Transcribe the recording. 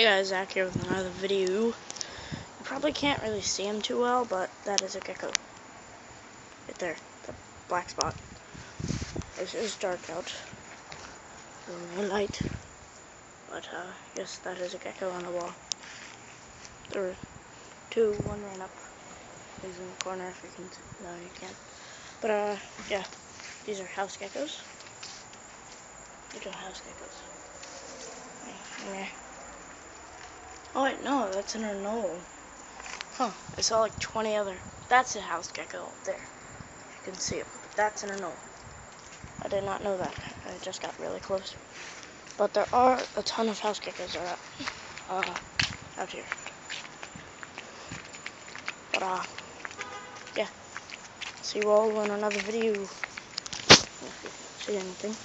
Hey guys, Zach here with another video. You probably can't really see him too well, but that is a gecko. Right there, the black spot. It is dark out. No light. But, uh, yes, that is a gecko on the wall. There were two, one ran up. He's in the corner if you can, no you can't. But, uh, yeah, these are house geckos. These are house geckos. Yeah. Oh wait, no, that's an anole. Huh, I saw like 20 other. That's a house gecko up there. You can see it, but that's an anole. I did not know that. I just got really close. But there are a ton of house geckos out, uh, out here. But, uh, yeah. See you all in another video. See anything.